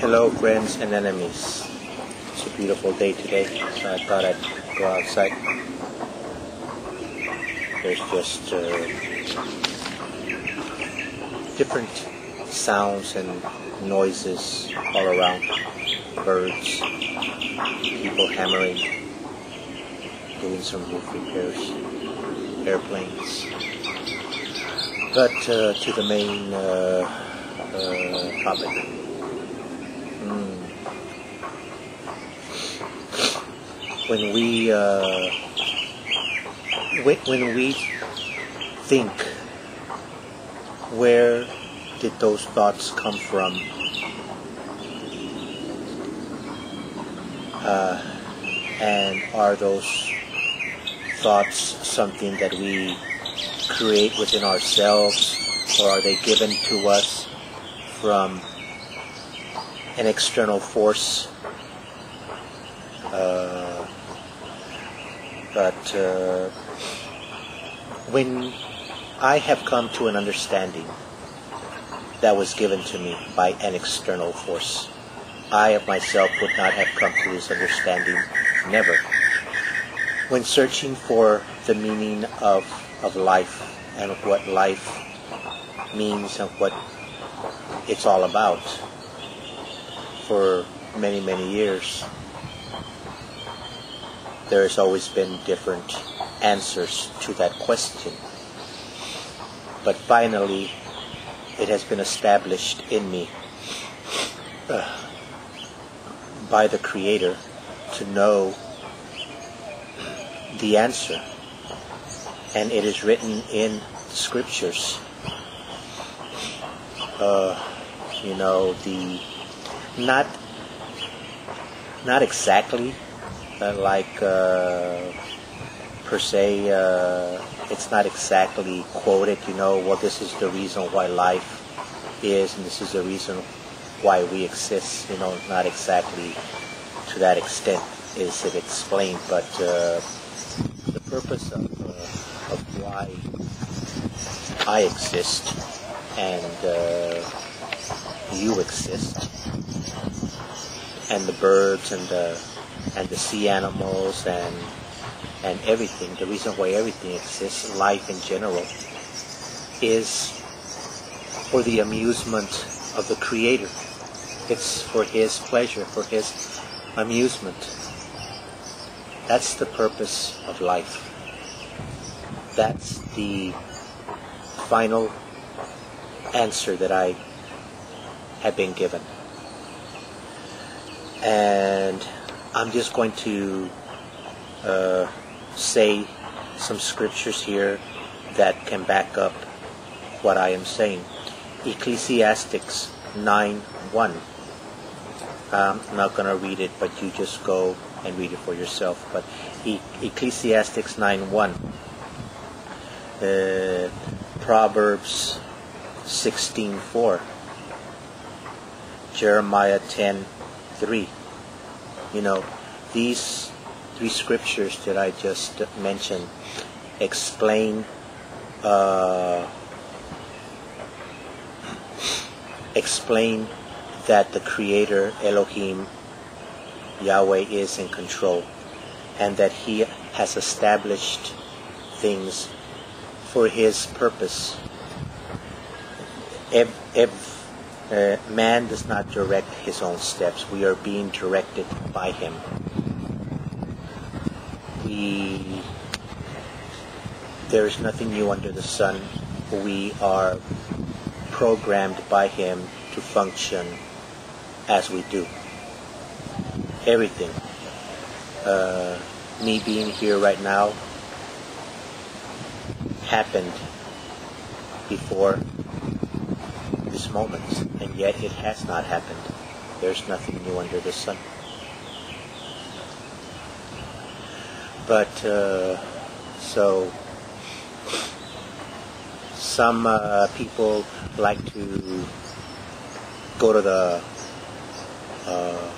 Hello, friends and enemies. It's a beautiful day today, so I thought I'd go outside. There's just uh, different sounds and noises all around. Birds, people hammering, doing some roof repairs, airplanes. But uh, to the main uh, uh, topic. Mm. When we uh, when, when we think, where did those thoughts come from? Uh, and are those thoughts something that we create within ourselves, or are they given to us from an external force? Uh, but uh, when I have come to an understanding that was given to me by an external force, I of myself would not have come to this understanding, never. When searching for the meaning of, of life and of what life means and what it's all about for many, many years, there has always been different answers to that question. But finally, it has been established in me uh, by the Creator to know the answer. And it is written in scriptures. Uh, you know, the not not exactly uh, like uh, per se uh, it's not exactly quoted you know well this is the reason why life is and this is the reason why we exist you know not exactly to that extent is it explained but uh, the purpose of, why I exist and uh, you exist and the birds and the and the sea animals and and everything, the reason why everything exists, life in general, is for the amusement of the Creator. It's for His pleasure, for His amusement. That's the purpose of life. That's the final answer that I have been given. And I'm just going to uh, say some scriptures here that can back up what I am saying. Ecclesiastics 9 1. Um, I'm not going to read it, but you just go and read it for yourself. But e- Ecclesiastics 9 1. Uh, Proverbs 16:4, Jeremiah 10:3. You know, these three scriptures that I just mentioned explain uh, explain that the Creator Elohim Yahweh is in control and that He has established things for His purpose. If, if uh, man does not direct his own steps, we are being directed by Him. We, there is nothing new under the sun. We are programmed by Him to function as we do. Everything. Uh, me being here right now happened before this moment, and yet it has not happened. There's nothing new under the sun. But, uh, so, some uh, people like to go to the uh,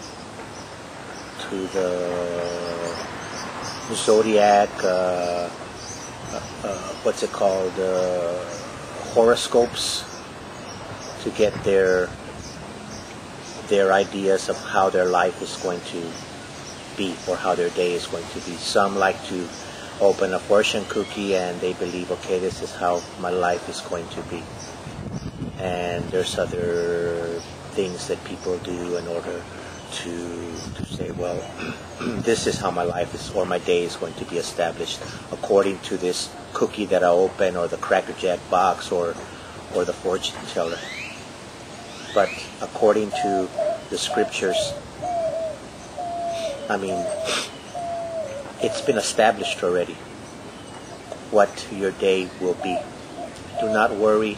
to the zodiac uh, Uh, what's it called uh, horoscopes to get their their ideas of how their life is going to be or how their day is going to be. Some like to open a fortune cookie and they believe, okay, this is how my life is going to be. And there's other things that people do in order to, to say, well, this is how my life is or my day is going to be established according to this cookie that I open or the Cracker Jack box or, or the fortune teller. But according to the scriptures, I mean, it's been established already what your day will be. Do not worry,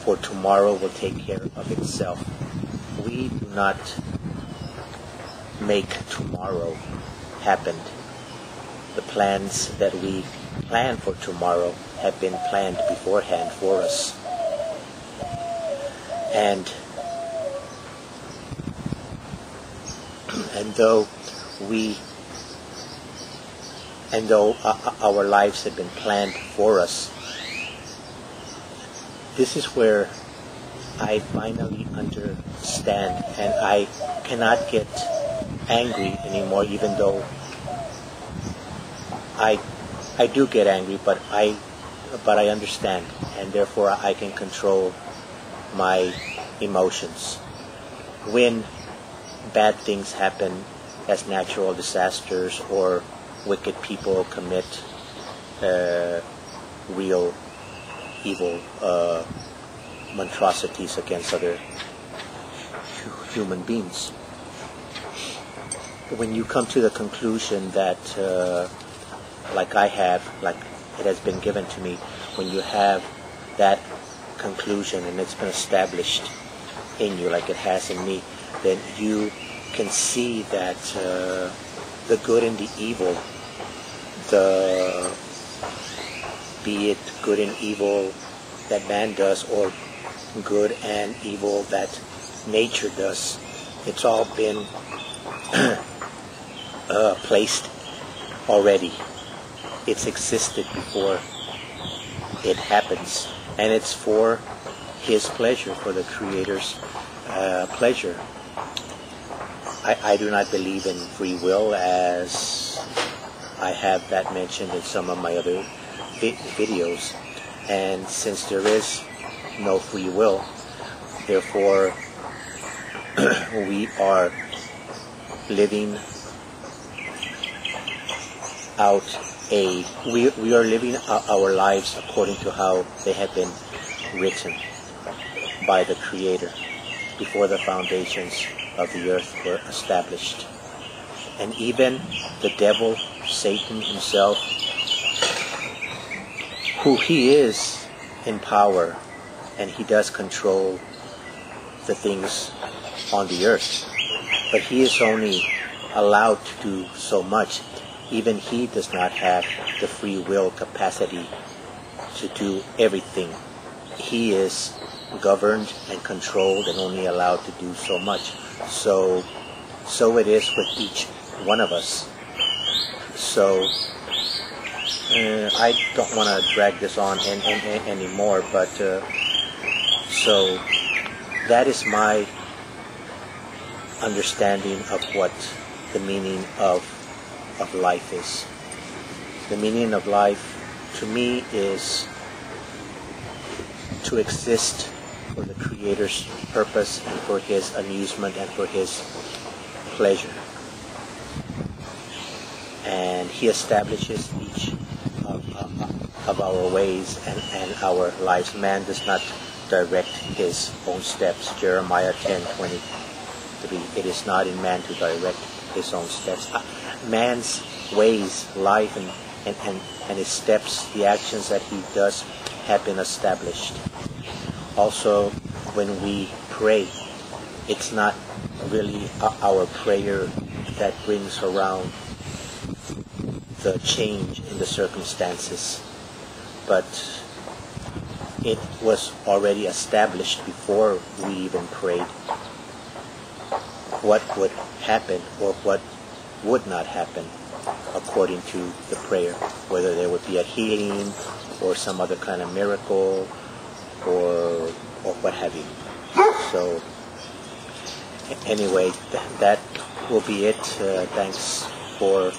for tomorrow will take care of itself. We do not make tomorrow happen. The plans that we plan for tomorrow have been planned beforehand for us. And and though we and though our lives have been planned for us, this is where I finally understand and I cannot get angry anymore even though I I do get angry but I but I understand and therefore I can control my emotions. When bad things happen as natural disasters or wicked people commit uh, real evil uh, monstrosities against other human beings. When you come to the conclusion that, uh, like I have, like it has been given to me, when you have that conclusion and it's been established in you, like it has in me, then you can see that uh, the good and the evil, the be it good and evil that man does or good and evil that nature does, it's all been uh, placed already. It's existed before it happens, and it's for His pleasure, for the Creator's uh, pleasure. I, I do not believe in free will as I have that mentioned in some of my other vi- videos. And since there is no free will, therefore we are living out a we, we are living our lives according to how they have been written by the creator before the foundations of the earth were established. And even the devil, Satan himself, who he is in power, and he does control the things on the earth. But he is only allowed to do so much. Even he does not have the free will capacity to do everything. He is governed and controlled and only allowed to do so much. So, so it is with each one of us. So, uh, I don't want to drag this on any, any, anymore, but uh, so that is my understanding of what the meaning of of life is. The meaning of life to me is to exist for the Creator's purpose and for His amusement and for His pleasure. And He establishes each of, of, of our ways and, and our lives. Man does not direct his own steps. Jeremiah 10 23. It is not in man to direct his own steps. Man's ways, life, and, and, and, and his steps, the actions that he does, have been established. Also when we pray, it's not really our prayer that brings around the change in the circumstances, but it was already established before we even prayed what would happen or what would not happen according to the prayer, whether there would be a healing or some other kind of miracle or or what have you. So anyway, th- that will be it. Uh, thanks for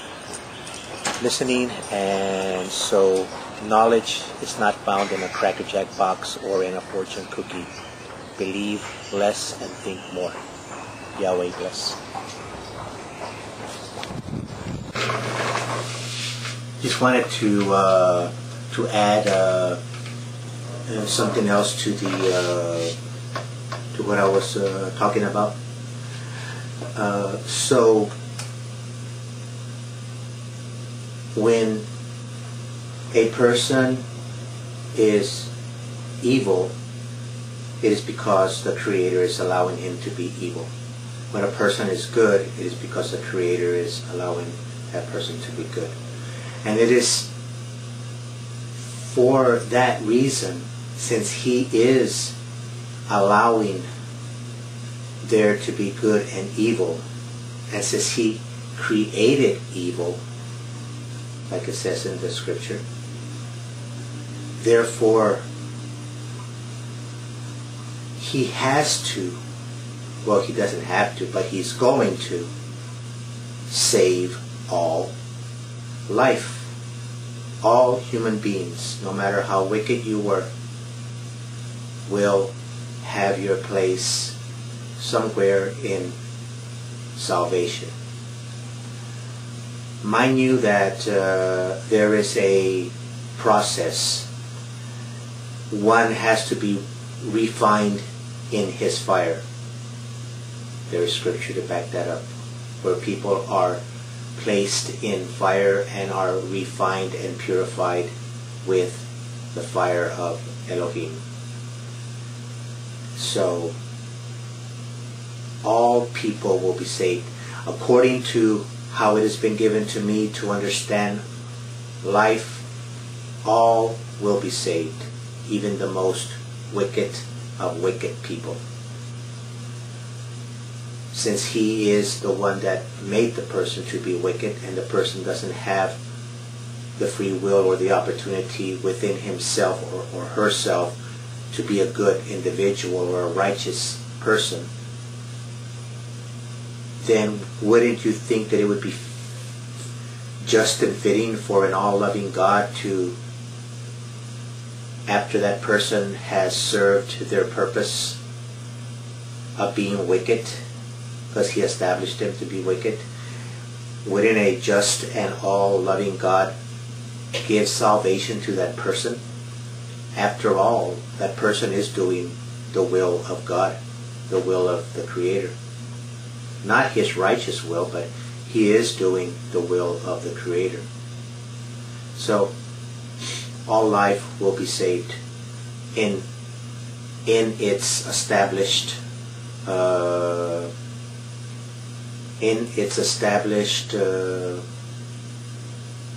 listening. And so knowledge is not found in a Cracker Jack box or in a fortune cookie. Believe less and think more. Yahweh bless. Just wanted to uh, to add uh, uh, something else to the uh, to what I was uh, talking about. Uh, so when a person is evil, it is because the Creator is allowing him to be evil. When a person is good, it is because the Creator is allowing that person to be good. And it is for that reason, since He is allowing there to be good and evil, and since He created evil, like it says in the scripture, therefore He has to, well, He doesn't have to, but He's going to save all life. All human beings, no matter how wicked you were, will have your place somewhere in salvation. Mind you that uh, there is a process. One has to be refined in his fire. There is scripture to back that up, where people are placed in fire and are refined and purified with the fire of Elohim. So, all people will be saved according to how it has been given to me to understand life. All will be saved, even the most wicked of wicked people since he is the one that made the person to be wicked and the person doesn't have the free will or the opportunity within himself or, or herself to be a good individual or a righteous person, then wouldn't you think that it would be just and fitting for an all-loving God to, after that person has served their purpose of being wicked, because he established them to be wicked? Wouldn't a just and all-loving God give salvation to that person? After all, that person is doing the will of God, the will of the Creator. Not his righteous will, but he is doing the will of the Creator. So, all life will be saved in in its established uh, in its established uh,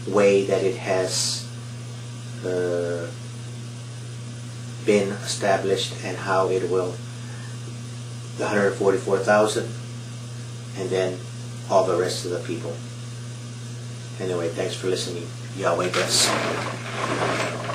way that it has uh, been established and how it will the 144,000 and then all the rest of the people. Anyway, thanks for listening. Yahweh bless.